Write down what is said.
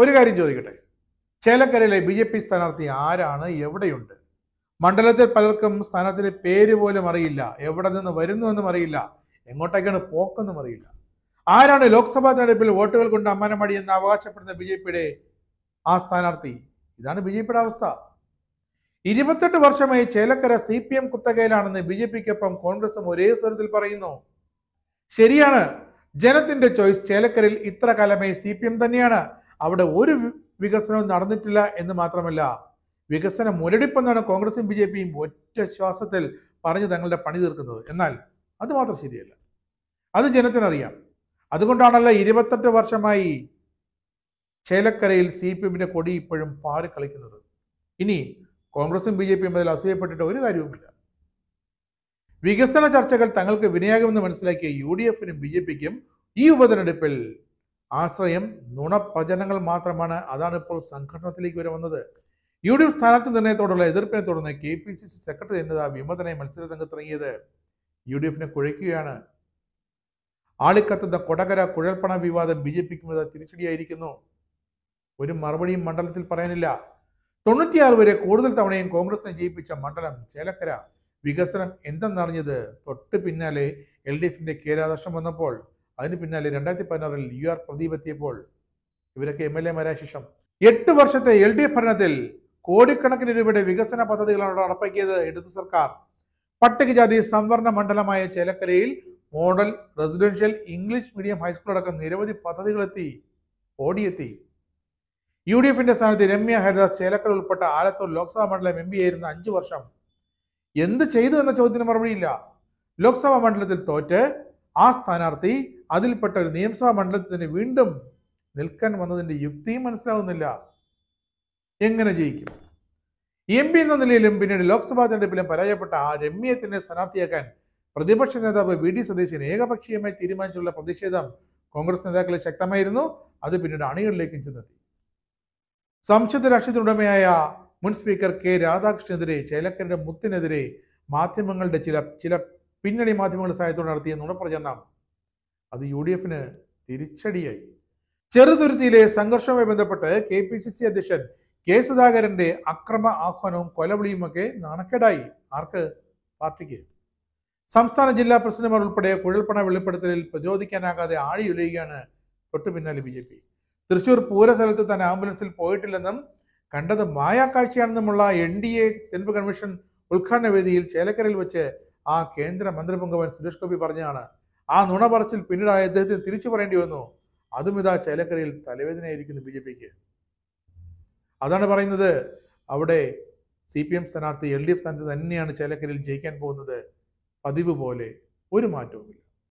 ഒരു കാര്യം ചോദിക്കട്ടെ? ചേലക്കരയിലെ ബി ജെ പി സ്ഥാനാർത്ഥി ആരാണ്? എവിടെയുണ്ട്? മണ്ഡലത്തിൽ പലർക്കും സ്ഥാനാർത്ഥിയുടെ പേര് പോലും അറിയില്ല. എവിടെ നിന്ന് വരുന്നു എന്നും അറിയില്ല. എങ്ങോട്ടേക്കാണ് പോക്കെന്നും അറിയില്ല. ആരാണ് ലോക്സഭാ തെരഞ്ഞെടുപ്പിൽ വോട്ടുകൾ കൊണ്ട് അമ്മാനമടി എന്ന് അവകാശപ്പെടുന്ന ബി ജെ പിയുടെ ആ സ്ഥാനാർത്ഥി? ഇതാണ് ബി ജെ പിയുടെ അവസ്ഥ. ഇരുപത്തെട്ട് വർഷമായി ചേലക്കര സി പി എം കുത്തകയിലാണെന്ന് ബി ജെ പിക്കൊപ്പം കോൺഗ്രസും ഒരേ സ്വരത്തിൽ പറയുന്നു. ശരിയാണ്. ജനത്തിന്റെ ചോയ്സ് ചേലക്കരയിൽ ഇത്ര കാലമായി സി പി എം തന്നെയാണ്. അവിടെ ഒരു വികസനവും നടന്നിട്ടില്ല എന്ന് മാത്രമല്ല വികസന മുരടിപ്പെന്നാണ് കോൺഗ്രസും ബി ജെ പിയും ഒറ്റ ശ്വാസത്തിൽ പറഞ്ഞ് തങ്ങളുടെ പണി തീർക്കുന്നത്. എന്നാൽ അത് മാത്രം ശരിയല്ല. അത് ജനത്തിനറിയാം. അതുകൊണ്ടാണല്ലോ ഇരുപത്തെട്ട് വർഷമായി ചേലക്കരയിൽ സി പി എമ്മിന്റെ കൊടി ഇപ്പോഴും പാറി കളിക്കുന്നത്. ഇനി കോൺഗ്രസും ബി ജെ പിയും അതിൽ അസൂയപ്പെട്ടിട്ട് ഒരു കാര്യവുമില്ല. വികസന ചർച്ചകൾ തങ്ങൾക്ക് വിനയാകുമെന്ന് മനസ്സിലാക്കിയ യു ഡി എഫിനും ബി ജെ പിക്കും ഈ ഉപതെരഞ്ഞെടുപ്പിൽ ആശ്രയം നുണപ്രചനങ്ങൾ മാത്രമാണ്. അതാണ് ഇപ്പോൾ സംഘടനത്തിലേക്ക് വരെ വന്നത്. യു ഡി എഫ് സ്ഥാനാർത്ഥി നിർണയത്തോടുള്ള എതിർപ്പിനെ തുടർന്ന് K P C C secretary എന്നതാ വിമതനെ മത്സര രംഗത്തിറങ്ങിയത് യു ഡി എഫിനെ കുഴയ്ക്കുകയാണ്. ആളിക്കത്തുന്ന കൊടകര കുഴൽപ്പണ വിവാദം ബി ജെ പിക്കും തിരിച്ചടിയായിരിക്കുന്നു. ഒരു മറുപടിയും മണ്ഡലത്തിൽ പറയാനില്ല. തൊണ്ണൂറ്റിയാറ് വരെ കൂടുതൽ തവണയും കോൺഗ്രസിനെ ജയിപ്പിച്ച മണ്ഡലം ചേലക്കര. വികസനം എന്തെന്നറിഞ്ഞത് തൊട്ട് പിന്നാലെ എൽ ഡി എഫിന്റെ കേരാദർശം വന്നപ്പോൾ അതിന് പിന്നാലെ രണ്ടായിരത്തി പതിനാറിൽ യു ആർ പ്രദീപ് എത്തിയപ്പോൾ ഇവരൊക്കെ എം എൽ എമാരായ ശേഷം എട്ട് വർഷത്തെ എൽ ഡി എഫ് ഭരണത്തിൽ കോടിക്കണക്കിന് രൂപയുടെ വികസന പദ്ധതികളാണ് നടപ്പാക്കിയത് ഇടത് സർക്കാർ. പട്ടികജാതി സംവരണ മണ്ഡലമായ ചേലക്കരയിൽ model residential English medium high school അടക്കം നിരവധി പദ്ധതികളെത്തി ഓടിയെത്തി. യു ഡി എഫിന്റെ സ്ഥാനത്ത് രമ്യ ഹരിദാസ് ചേലക്കര ഉൾപ്പെട്ട ആലത്തൂർ ലോക്സഭാ മണ്ഡലം എം പി ആയിരുന്ന അഞ്ചു വർഷം. എന്ത് ചെയ്തു എന്ന ചോദ്യത്തിന് മറുപടിയില്ല. ലോക്സഭാ മണ്ഡലത്തിൽ തോറ്റ് ആ സ്ഥാനാർത്ഥി അതിൽപ്പെട്ട ഒരു നിയമസഭാ മണ്ഡലത്തിന് വീണ്ടും നിൽക്കാൻ വന്നതിന്റെ യുക്തിയും മനസ്സിലാവുന്നില്ല. എങ്ങനെ ജയിക്കും? എം പി എന്ന നിലയിലും പിന്നീട് ലോക്സഭാ തെരഞ്ഞെടുപ്പിലും പരാജയപ്പെട്ട ആ രമ്യയെ തന്നെ സ്ഥാനാർത്ഥിയാക്കാൻ പ്രതിപക്ഷ നേതാവ് വി ഡി സതീശൻ ഏകപക്ഷീയമായി തീരുമാനിച്ചുള്ള പ്രതിഷേധം കോൺഗ്രസ് നേതാക്കളെ ശക്തമായിരുന്നു. അത് പിന്നീട് അണികളിലേക്കും ചെന്നെത്തി. സംശുദ്ധ രാഷ്ട്രീയത്തിനുടമയായ മുൻ സ്പീക്കർ കെ രാധാകൃഷ്ണനെതിരെ ചേലക്കരയുടെ മുത്തിനെതിരെ മാധ്യമങ്ങളുടെ ചില ചില പിന്നണി മാധ്യമങ്ങളുടെ സഹായത്തോടെ നടത്തിയ നുണപ്രചരണം അത് യു ഡി എഫിന് തിരിച്ചടിയായി. ചെറുതുരുത്തിയിലെ സംഘർഷവുമായി ബന്ധപ്പെട്ട് കെ പി സി സി അധ്യക്ഷൻ കെ സുധാകരന്റെ അക്രമ ആഹ്വാനവും കൊലവിളിയുമൊക്കെ നാണക്കേടായി. ആർക്ക്? പാർട്ടിക്ക്. സംസ്ഥാന ജില്ലാ പ്രസിഡന്റുമാർ ഉൾപ്പെടെ കുഴൽപ്പണ വെളിപ്പെടുത്തലിൽ പ്രചോദിക്കാനാകാതെ ആഴിയുലയുകയാണ് തൊട്ടു പിന്നാലെ ബി ജെ പി. തൃശൂർ പൂരസ്ഥലത്ത് തന്നെ ആംബുലൻസിൽ പോയിട്ടില്ലെന്നും കണ്ടത് മായാക്കാഴ്ചയാണെന്നുമുള്ള എൻ ഡി എ തെരഞ്ഞെടുപ്പ് കൺവെൻഷൻ ഉദ്ഘാടന വേദിയിൽ ചേലക്കരയിൽ വെച്ച് ആ കേന്ദ്ര മന്ത്രിപങ്കവൻ സുരേഷ് ഗോപി പറഞ്ഞതാണ്. ആ നുണ പറച്ചിൽ പിന്നീട് അദ്ദേഹത്തിന് തിരിച്ചു പറയേണ്ടി വന്നു. അതും ഇതാ ചേലക്കരയിൽ തലവേദനയായിരിക്കുന്നു ബി ജെ പിക്ക്. അതാണ് പറയുന്നത്. അവിടെ സി പി എം സ്ഥാനാർത്ഥി എൽ ഡി എഫ് സ്ഥാനാർത്ഥി തന്നെയാണ് ചേലക്കരയിൽ ജയിക്കാൻ പോകുന്നത്. പതിവ് പോലെ ഒരു മാറ്റവുമില്ല.